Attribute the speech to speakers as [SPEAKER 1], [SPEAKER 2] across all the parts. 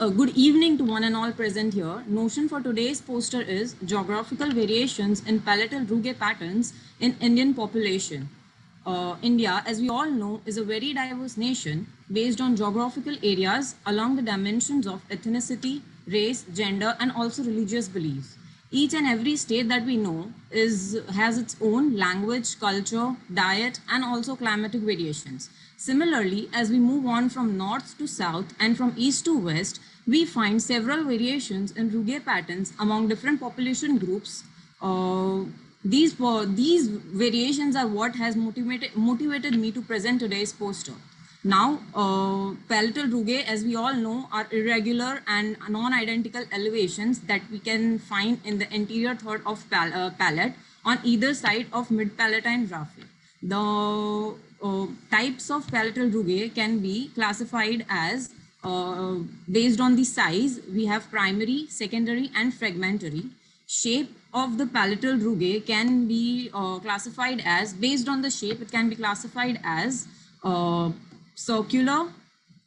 [SPEAKER 1] Uh, good evening to one and all present here. Notion for today's poster is geographical variations in palatal rugae patterns in Indian population. Uh, India, as we all know, is a very diverse nation based on geographical areas along the dimensions of ethnicity, race, gender, and also religious beliefs. Each and every state that we know is has its own language, culture, diet, and also climatic variations. Similarly, as we move on from north to south and from east to west, we find several variations in rugae patterns among different population groups. Uh, these, these variations are what has motivated, motivated me to present today's poster. Now, uh, palatal rugae, as we all know, are irregular and non-identical elevations that we can find in the anterior third of pal uh, palate on either side of mid-palatine raphe. The uh, types of palatal rugae can be classified as uh, based on the size, we have primary, secondary, and fragmentary. Shape of the palatal rugae can be uh, classified as, based on the shape, it can be classified as uh, circular,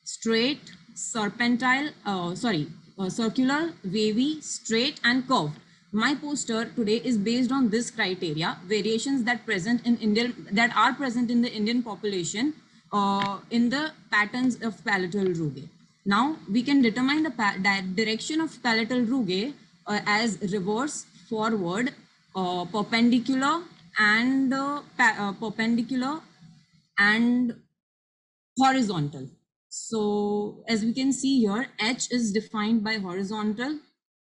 [SPEAKER 1] straight, serpentile, uh, sorry, uh, circular, wavy, straight, and curved. My poster today is based on this criteria, variations that present in Indian that are present in the Indian population uh, in the patterns of palatal rugae. Now we can determine the direction of palatal rugae uh, as reverse, forward, uh, perpendicular, and uh, uh, perpendicular and horizontal. So as we can see here, H is defined by horizontal.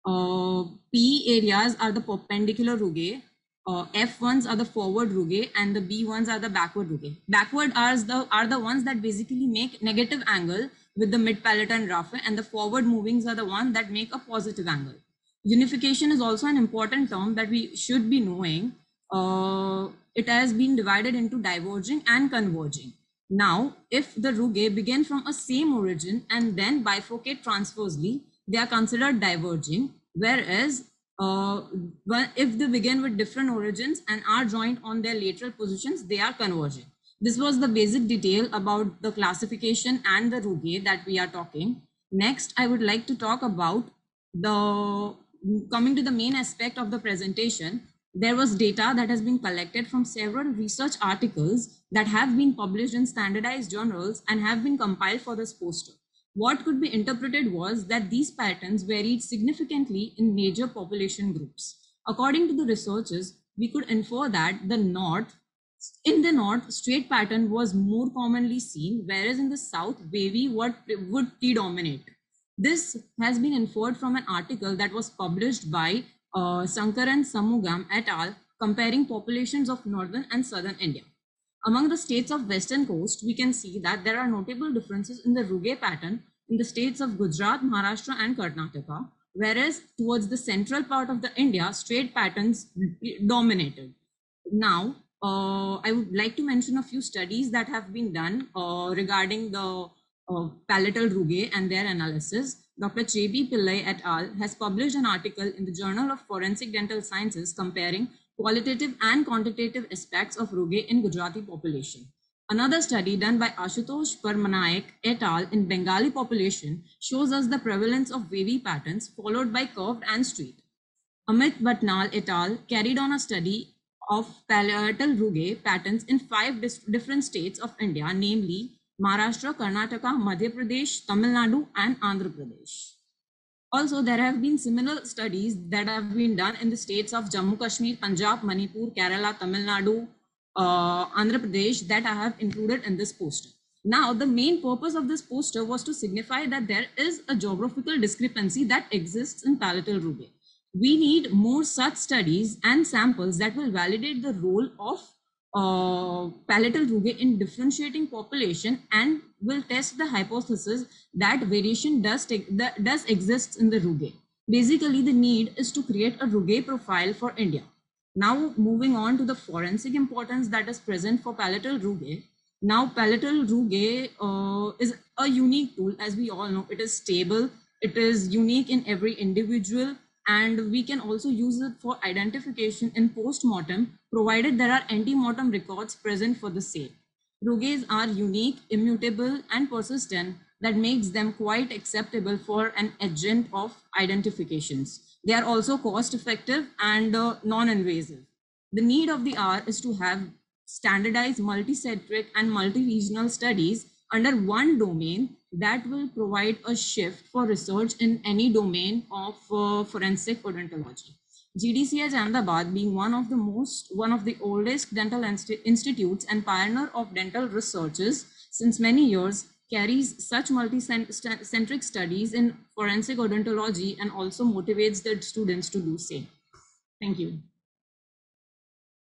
[SPEAKER 1] Uh, P areas are the perpendicular rugae. Uh, F ones are the forward rugae and the B ones are the backward rugae. Backward are the, are the ones that basically make negative angle with the mid-palatine raphe and the forward movings are the ones that make a positive angle. Unification is also an important term that we should be knowing. Uh, it has been divided into diverging and converging. Now, if the rugae begin from a same origin and then bifurcate transversely, they are considered diverging, whereas uh, if they begin with different origins and are joined on their lateral positions, they are converging. This was the basic detail about the classification and the rugae that we are talking. Next, I would like to talk about the coming to the main aspect of the presentation. There was data that has been collected from several research articles that have been published in standardized journals and have been compiled for this poster. What could be interpreted was that these patterns varied significantly in major population groups. According to the researchers, we could infer that the North in the north, straight pattern was more commonly seen, whereas in the south, wavy would, would predominate. This has been inferred from an article that was published by uh, Sankaran Samugam et al. comparing populations of northern and southern India. Among the states of western coast, we can see that there are notable differences in the rugae pattern in the states of Gujarat, Maharashtra and Karnataka, whereas towards the central part of the India, straight patterns dominated. Now, uh, I would like to mention a few studies that have been done uh, regarding the uh, palatal rugae and their analysis. Dr. J.P. Pillai et al. has published an article in the Journal of Forensic Dental Sciences comparing qualitative and quantitative aspects of rugae in Gujarati population. Another study done by Ashutosh Parmanaik et al. in Bengali population shows us the prevalence of wavy patterns followed by curved and straight. Amit Bhatnal et al. carried on a study of palatal rugae patterns in five different states of India, namely Maharashtra, Karnataka, Madhya Pradesh, Tamil Nadu, and Andhra Pradesh. Also, there have been similar studies that have been done in the states of Jammu Kashmir, Punjab, Manipur, Kerala, Tamil Nadu, uh, Andhra Pradesh that I have included in this poster. Now, the main purpose of this poster was to signify that there is a geographical discrepancy that exists in palatal rugae we need more such studies and samples that will validate the role of uh, palatal rugae in differentiating population and will test the hypothesis that variation does, take, does exist in the rugae. Basically, the need is to create a rugae profile for India. Now, moving on to the forensic importance that is present for palatal rugae. Now, palatal rugae uh, is a unique tool, as we all know. It is stable. It is unique in every individual and we can also use it for identification in post-mortem provided there are ante-mortem records present for the same. Rugaes are unique, immutable, and persistent that makes them quite acceptable for an agent of identifications. They are also cost effective and uh, non-invasive. The need of the hour is to have standardized multicentric and multi-regional studies under one domain that will provide a shift for research in any domain of uh, forensic odontology. GDCH Ahmedabad being one of the most, one of the oldest dental inst institutes and pioneer of dental researches since many years carries such multi-centric studies in forensic odontology and also motivates the students to do same. Thank you.